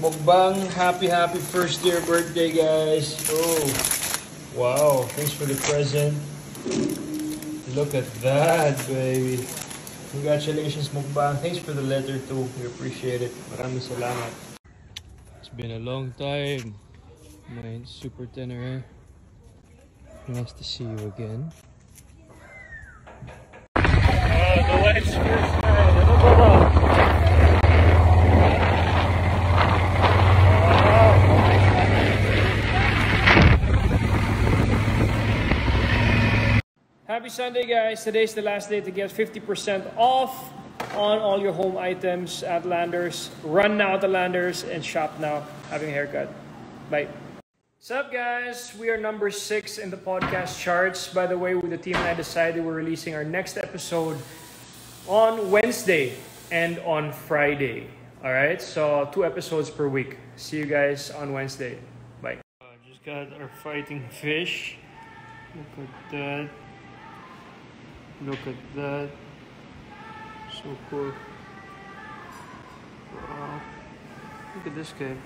Mukbang, happy, happy first year birthday, guys. Oh, wow. Thanks for the present. Look at that, baby. Congratulations, Mukbang. Thanks for the letter, too. We appreciate it. Maraming salamat. It's been a long time. My super tenor. Eh? Nice to see you again. Oh, the first time. Ano ba ba? Sunday, guys. Today's the last day to get 50% off on all your home items at Landers. Run now to Landers and shop now. Having a haircut. Bye. What's up, guys? We are number six in the podcast charts. By the way, with the team and I decided we're releasing our next episode on Wednesday and on Friday. All right, so two episodes per week. See you guys on Wednesday. Bye. Uh, just got our fighting fish. Look at that. Look at that. So cool. Wow. Look at this guy.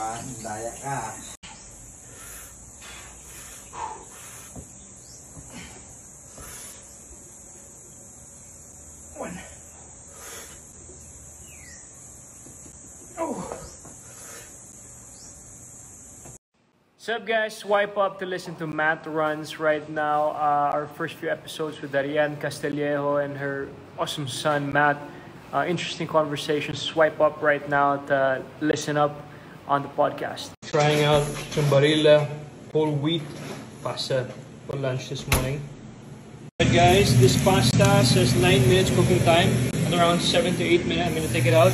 Quá daya ka One. Oh. What's up, guys? Swipe up to listen to Matt Runs right now. Uh, our first few episodes with Diane Castillejo and her awesome son, Matt. Uh, interesting conversations. Swipe up right now to listen up on the podcast. Trying out Chumbarilla whole wheat pasta for lunch this morning. Alright guys, this pasta says 9 minutes cooking time. At around 7 to 8 minutes, I'm going to take it out,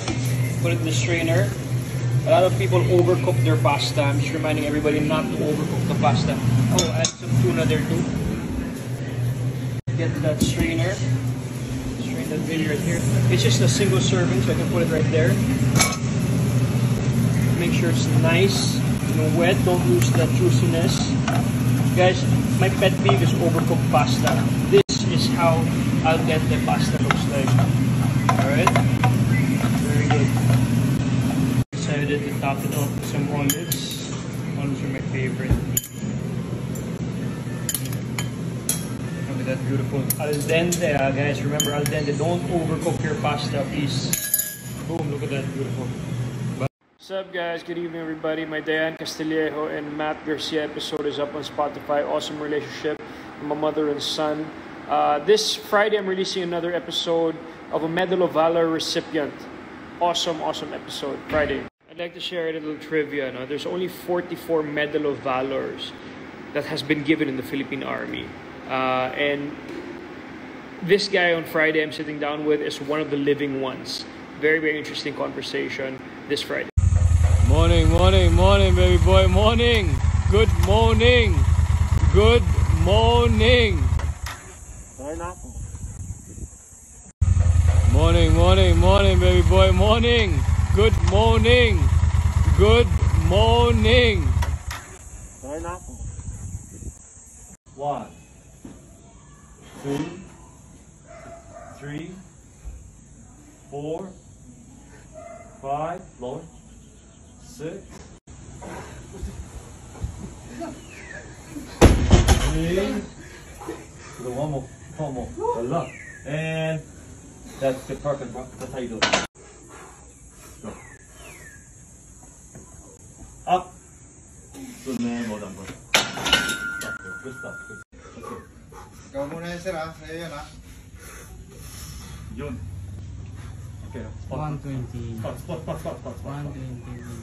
put it in the strainer. A lot of people overcook their pasta. I'm just reminding everybody not to overcook the pasta. Oh, add some tuna there too. Get that strainer. Strain that video right here. It's just a single serving, so I can put it right there. Make sure it's nice, know, wet. Don't lose that juiciness. Guys, my pet peeve is overcooked pasta. This is how I'll get the pasta looks like. Alright? Very good. Decided to top it off with some olives. Olives are my favorite. Look at that beautiful al dente, guys. Remember al dente. Don't overcook your pasta, please. Boom, look at that beautiful. What's up, guys? Good evening, everybody. My Diane Castillejo and Matt Garcia episode is up on Spotify. Awesome relationship. A mother and son. Uh, this Friday, I'm releasing another episode of a Medal of Valor recipient. Awesome, awesome episode. Friday. I'd like to share a little trivia. No? There's only 44 Medal of Valors that has been given in the Philippine Army. Uh, and this guy on Friday I'm sitting down with is one of the living ones. Very, very interesting conversation this Friday. Morning, morning, morning, baby boy. Morning. Good morning. Good morning. Morning, morning, morning, baby boy. Morning. Good morning. Good morning. One Two Three Four Five Lower Six. Three. The one more One more. Good luck. And That's the perfect That's how you do it. Go. Up. Good man, well done bro. Good stuff, good stuff. Ikaw muna yan, sir, ha? Sa'yo yan, ha? Yun. Okay. Spot. 120. Spot, spot, spot, spot, spot, spot. 120 kgs.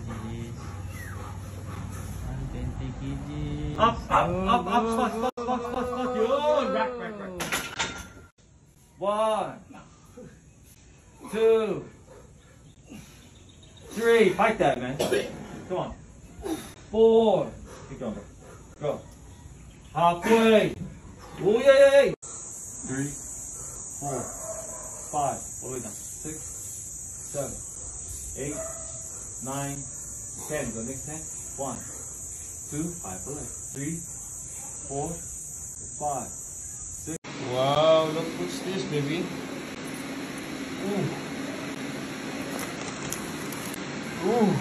120 kgs. Up, up, up, up, spot, spot, spot, spot, spot. Yun. Rack, rack, rack. One. Two. Three. Fight that, man. Come on. Four. Keep going, bro. Go. Halfway. Oh, yeah, yeah, yeah. three, four, five, way down. Six, seven, eight, nine, ten. Go next ten. One, two, five, below. Three, four, five. Wow, look, what's this, baby? Ooh. Ooh.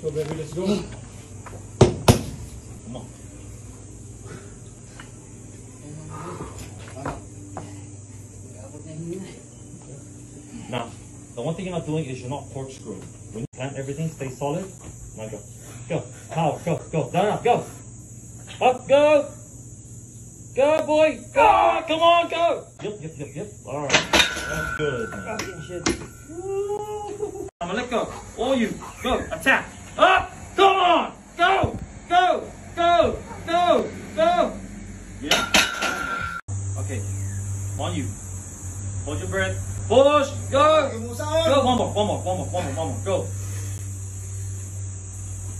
So, baby, let's go. Come on. Now, the one thing you're not doing is you're not corkscrewing. When you plant everything, stay solid. Now go. Go. Power. Go. Go. Down, up. Go. Up. Go. Go, boy. Go. Come on. Go. Yep, yep, yep, yep. All right. That's good. man. I'm gonna let go. All you. Go. Attack. Up. Come on. Go. Go. Go. Go. Go. Yeah. Okay. On you. Hold your breath. Push. Go. Go. One more. One more. One more. One more. One more. Go.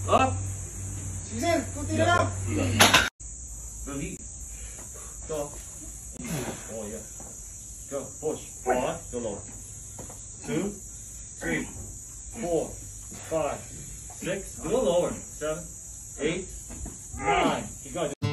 Up. Kunti na. Release. Go. Oh yeah. Go. Push. One. Go low. Two. Three. Four. Five. Six. Go lower. Seven. Eight. Nine. Keep going.